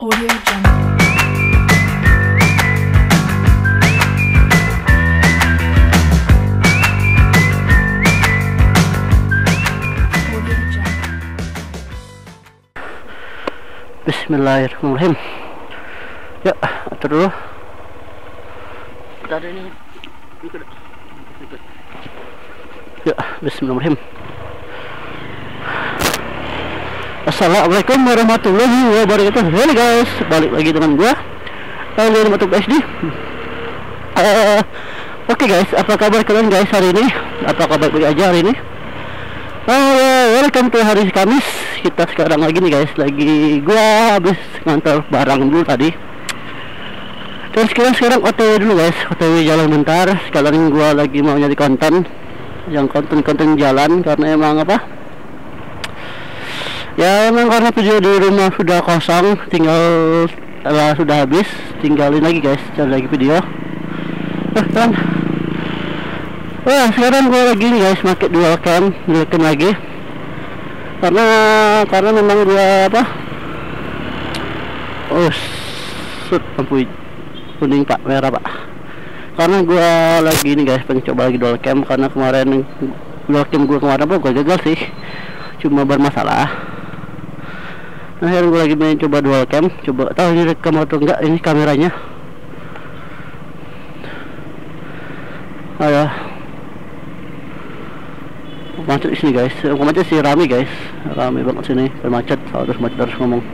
Audio Jungle. Bismillahirrahmanirrahim. Ya, atur dulu. Ini. Ya, Bismillahirrahmanirrahim. Assalamualaikum warahmatullahi wabarakatuh. Halo guys, balik lagi dengan gua. Kalian Batuk SD. Eh, Oke guys, apa kabar kalian guys hari ini? Apakah baik-baik aja hari ini? Uh, welcome to hari Kamis Kita sekarang lagi nih guys Lagi gua habis ngantar barang dulu tadi Terus kita sekarang otw dulu guys otw jalan bentar Sekalian gua lagi mau nyari konten Yang konten-konten jalan Karena emang apa Ya emang karena video di rumah sudah kosong Tinggal setelah sudah habis Tinggalin lagi guys Cari lagi video. Eh kan. Wah sekarang gue lagi nih guys pakai dual cam cam lagi. Karena karena memang gue apa? Oh shoot lampu kuning pak merah pak. Karena gue lagi nih guys pengen coba lagi dual cam karena kemarin dual cam gue kemarin apa gue gagal sih. Cuma bermasalah nah akhirnya gue lagi pengen coba dual cam. Coba tahu ini rekam atau enggak ini kameranya. Ayo macet di sini guys. Bukan macet sih rame guys. Rame banget sini. Bermacet harus macet harus ngomong.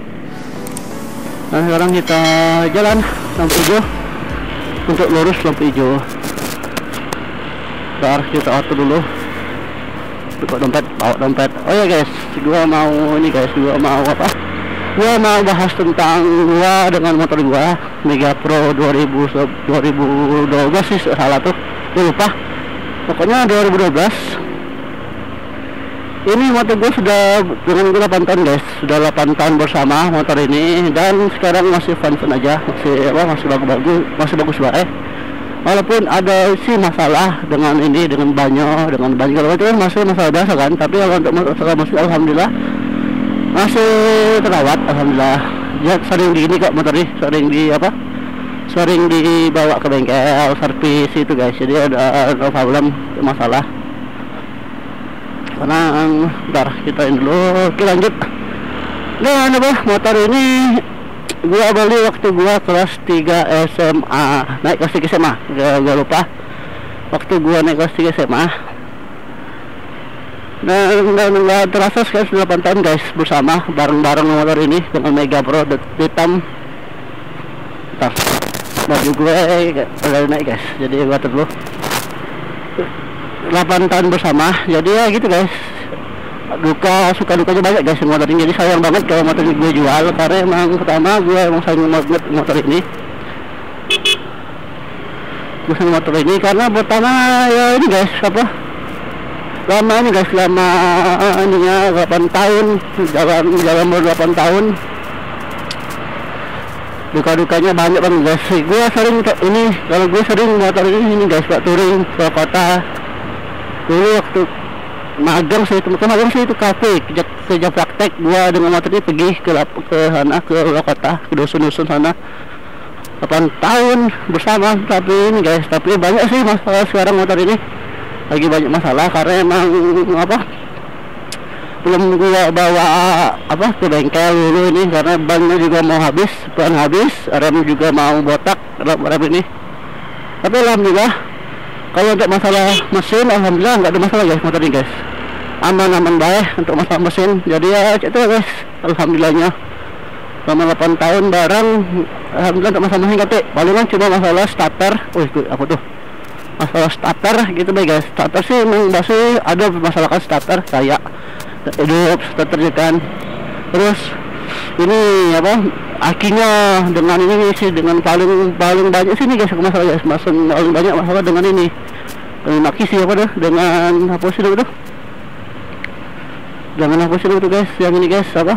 Nah sekarang kita jalan lampu hijau. Untuk lurus lampu hijau. Bentar kita auto dulu. Buka dompet bawa dompet. Oh ya guys. Gua mau ini guys. Gua mau apa gua mau bahas tentang gua dengan motor gua Mega Pro 2000 2012 sih salah tuh. Gua lupa. Pokoknya 2012 ini motor gue sudah dengan gue 8 tahun guys. Sudah 8 tahun bersama motor ini dan sekarang masih fun-fun aja. Masih apa masih bagus-bagus masih bagus baik. Walaupun ada sih masalah dengan ini dengan banyak dengan banyak itu masih masalah biasa kan. Tapi kalau untuk masalah musik alhamdulillah masih terawat alhamdulillah. Ya sering di ini kok motor ini sering di apa? Sering dibawa ke bengkel servis itu guys. Jadi ada no problem masalah. Karena ntar kita ini dulu. Oke lanjut. Dan apa motor ini gua beli waktu gua kelas 3 SMA naik kelas 3 SMA gak, gak lupa. Waktu gua naik kelas 3 SMA dan nggak terasa sudah 8 tahun guys bersama bareng-bareng motor ini dengan Mega Pro hitam ntar baju gue udah naik guys jadi gua terus 8 tahun bersama jadi ya gitu guys. Duka suka dukanya banyak guys motor ini jadi sayang banget kalau motor ini gue jual karena emang pertama gue emang sayang banget motor ini. Gue sayang motor ini karena pertama ya ini guys apa lama ini guys lama ininya 8 tahun jalan jalan baru 8 tahun. Duka-dukanya banyak banget guys. Gue sering ini kalau gue sering motor ini ini guys pak touring ke kota. Dulu waktu magang sih bukan magang sih itu kafe kerja, kerja praktek gue dengan motor ini pergi ke lap- ke sana ke kota ke dusun-dusun sana. 8 tahun bersama tapi ini guys tapi banyak sih masalah sekarang motor ini lagi banyak masalah karena emang apa belum gua bawa apa ke bengkel dulu ini. Karena bannya juga mau habis ban habis rem juga mau botak rem, rem ini. Tapi alhamdulillah kalau untuk masalah mesin alhamdulillah nggak ada masalah guys motor ini guys. Aman-aman baik untuk masalah mesin. Jadi ya itu guys. Alhamdulillahnya. Selama 8 tahun barang alhamdulillah untuk masalah mesin tapi palingan cuma masalah starter. Wih apa tuh masalah starter gitu baik guys starter sih emang masih ada masalah starter kayak hidup starter kan. Terus ini apa akinya dengan ini sih dengan paling paling banyak sih nih guys masalah guys masing paling banyak masalah dengan ini. Dengan aki sih apa tuh dengan apa sih itu? Dengan apa sih itu guys yang ini guys apa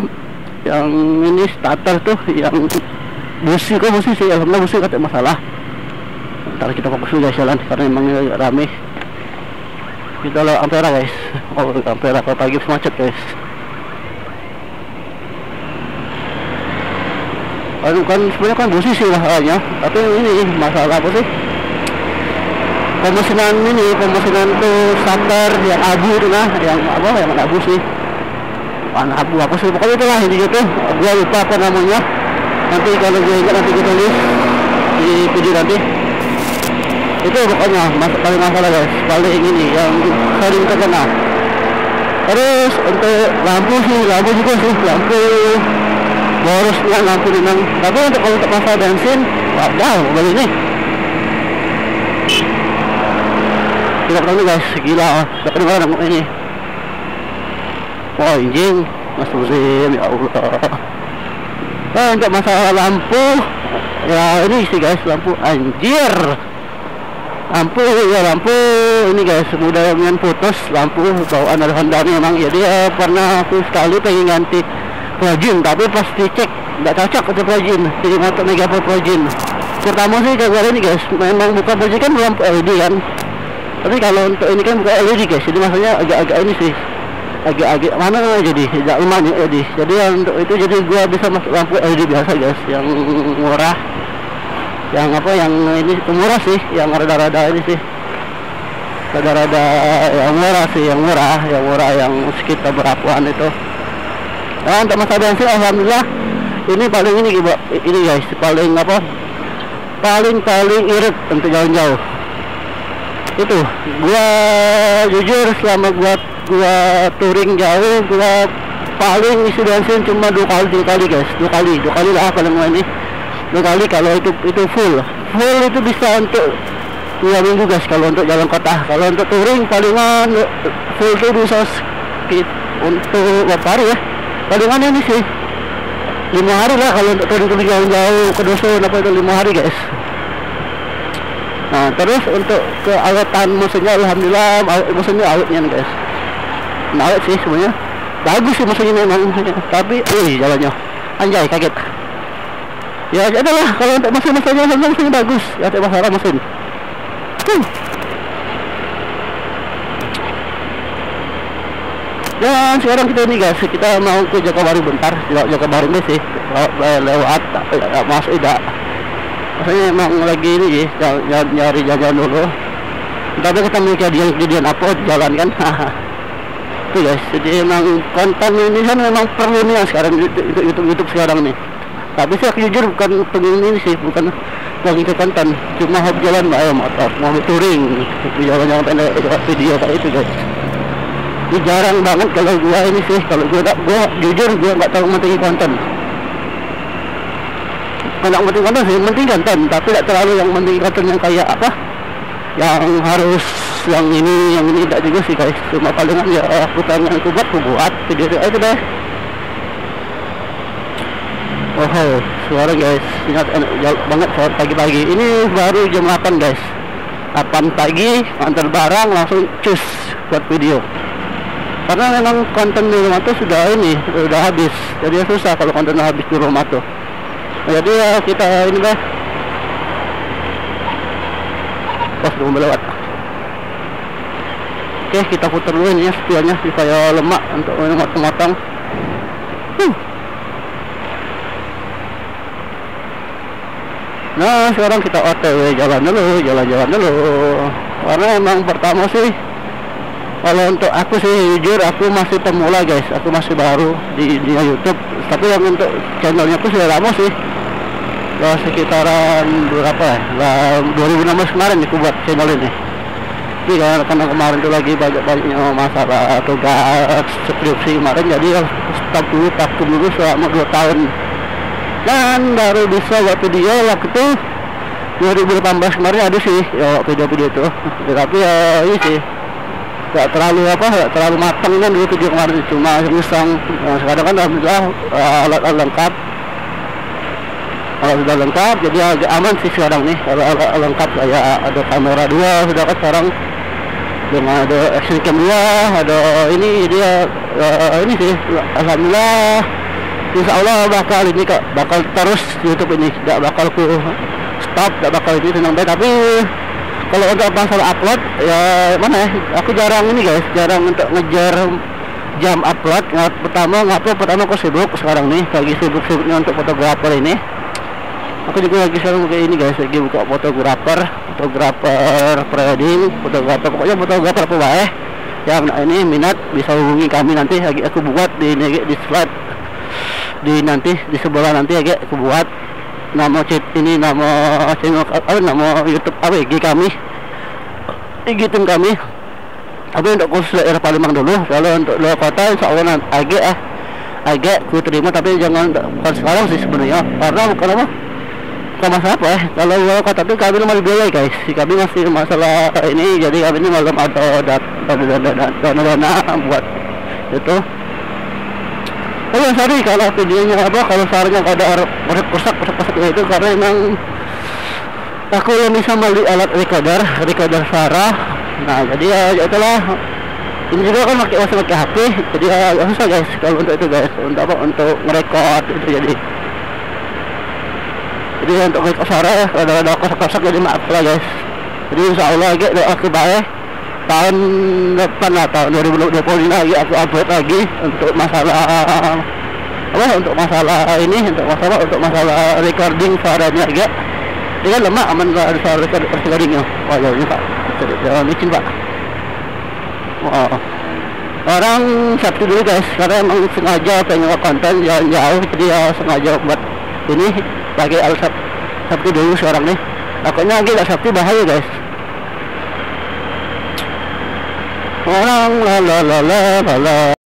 yang ini starter tuh yang busi kok busi sih? Alhamdulillah busi kata masalah ntar kita fokus dulu guys jalan karena emang agak rame. Kita lo ampera guys. Oh ampera kalau pagi macet guys. Kan, kan sebenarnya kan lah hanya tapi ini masalah apa sih? Pemesanan ini pemesanan tuh shutter yang abu itu nah yang apa yang abu sih? Warna abu apa sih? Pokoknya itulah ini gitu gue lupa apa namanya. Nanti kalau gue ingat nanti kita tulis di video nanti itu pokoknya mas paling masalah guys. Paling ini yang sering terkena terus untuk lampu sih lampu juga sih lampu borosnya lampu memang tapi untuk kalau untuk masalah bensin wadah mobil ini tidak tahu guys. Gila. Dapat mana ini. Wah anjing. Mas musim ya Allah. Nah, untuk masalah lampu ya ini sih guys lampu anjir lampu ya lampu. Ini guys mudah dengan putus lampu bawaan ada Honda memang. Ya dia pernah aku sekali pengen ganti plug-in tapi pas dicek nggak cocok untuk plug-in jadi motor mega plug-in pertama sih kayak ini guys memang bukan plug kan lampu LED kan. Tapi kalau untuk ini kan bukan LED guys. Jadi maksudnya agak-agak ini sih. Agak-agak mana jadi? Agak lemah jadi jadi untuk itu jadi gua bisa masuk lampu LED biasa guys yang murah yang apa yang ini murah sih yang rada-rada ini sih. Rada-rada yang murah sih yang murah yang murah yang sekitar berapaan itu. Nah untuk masa bensin alhamdulillah ini paling ini ini guys paling apa? Paling paling irit untuk jauh-jauh. Itu gua jujur selama gua gua touring jauh gua paling isi bensin cuma dua kali tiga kali guys. Dua kali dua kali lah paling ini kali kalau itu itu full. Full itu bisa untuk dua minggu guys kalau untuk jalan kota. Kalau untuk touring palingan full itu bisa skip untuk berapa hari ya? Palingan ini sih. Lima hari lah kalau untuk touring touring jauh-jauh ke dusun apa itu lima hari guys. Nah terus untuk keawetan mesinnya alhamdulillah mesinnya awetnya nih guys. Nah, awet sih semuanya. Bagus sih mesinnya memang tapi wih jalannya. Anjay kaget ya adalah kalau untuk mesin mesinnya memang mesinnya bagus. Ya tidak masalah mesin. Hmm. dan sekarang kita ini guys kita mau ke Jakabaring bentar. Jakabaring deh sih. Lewat masuk tidak. Maksudnya emang lagi ini ya nyari jalan dulu. Tapi kita mau kejadian kejadian apa jalan kan? Itu guys jadi emang konten ini kan memang perlu nih sekarang YouTube YouTube, YouTube sekarang nih tapi saya jujur bukan pengen ini sih bukan lagi ke cuma hobi jalan ayo motor. Mau touring jalan-jalan pendek video kayak itu guys. Ini jarang banget kalau gua ini sih. Kalau gua tak gua jujur gua nggak tahu mentingin konten. Nggak penting konten sih penting konten. Tapi tidak terlalu yang penting konten yang kayak apa? Yang harus yang ini yang ini tidak juga sih guys. Cuma palingan ya aku pengen aku buat aku buat video itu deh Oh, suara guys, ingat enak banget suara pagi-pagi. Ini baru jam 8 guys. 8 pagi, antar barang langsung cus buat video. Karena memang konten di rumah tuh sudah ini, sudah habis. Jadi susah kalau konten habis di rumah tuh. Jadi ya kita ini deh. Pas udah melewat. Oke, kita putar dulu ini ya setianya supaya lemak untuk motong-motong. Huh. Nah sekarang kita OTW jalan dulu, jalan-jalan dulu. Karena emang pertama sih kalau untuk aku sih jujur aku masih pemula guys, aku masih baru di, di YouTube. Tapi yang untuk channelnya aku sudah lama sih. Ya, sekitaran berapa ya? Lah, 2016 kemarin aku buat channel ini. Tapi karena, karena kemarin tuh lagi banyak-banyaknya masalah tugas skripsi kemarin jadi stop dulu, vakum dulu selama 2 tahun dan baru bisa buat video waktu itu 2018 kemarin ada sih ya video-video itu. Tapi ya ini sih gak terlalu apa gak terlalu matang kan dulu video kemarin cuma iseng. Nah, sekarang kan alhamdulillah alat-alat lengkap. Kalau sudah lengkap jadi agak aman sih sekarang nih. Kalau alat lengkap kayak ada kamera dua sudah kan sekarang. Dengan ada action cam dua ada ini dia uh, ini sih alhamdulillah Insya Allah bakal ini kak bakal terus YouTube ini. Tidak bakal ku stop tidak bakal ini baik tapi kalau untuk masalah upload ya mana ya? Aku jarang ini guys. Jarang untuk ngejar jam upload. Nggak pertama ngupload pertama aku sibuk sekarang nih. Lagi sibuk-sibuknya untuk fotografer ini. Aku juga lagi sekarang kayak ini guys. Lagi buka fotografer fotografer prewedding fotografer. Pokoknya fotografer apa bae yang ini minat bisa hubungi kami nanti. Lagi aku buat di, di slide di nanti di sebelah nanti lagi aku buat nama chat ini nama channel apa nama YouTube AWG kami. IG tim kami. Tapi untuk khusus daerah Palembang dulu kalau untuk luar kota insya Allah nanti agak ah agak ku terima tapi jangan bukan sekarang sih sebenarnya. Karena bukan apa? Bukan masalah apa ya. Kalau luar kota itu kami masih biaya guys. Kami masih masalah ini jadi kami ini malam dana dana dana dana buat itu Oh sorry kalau videonya apa kalau sarannya ada rusak rusak rusak itu karena emang aku belum bisa beli alat recorder recorder Sarah. Nah jadi ya, ya itulah. Ini juga kan pakai masih pakai HP jadi ya agak susah guys kalau untuk itu guys untuk apa untuk ngerekord itu jadi. Jadi untuk record Sarah ya ada ada kosak kosak jadi maaf lah guys. Jadi insya Allah lagi aku baik tahun depan lah tahun 2020 ini lagi aku upload lagi untuk masalah apa untuk masalah ini untuk masalah untuk masalah recording suaranya agak ini lemah aman ada suara record recordingnya wah jauh ini pak. Jangan licin pak. Wow. orang sabtu dulu guys karena emang sengaja pengen konten jalan jauh jadi ya sengaja buat ini pakai alat sab sabtu dulu sekarang nih takutnya lagi nggak sabtu bahaya guys la la la la la la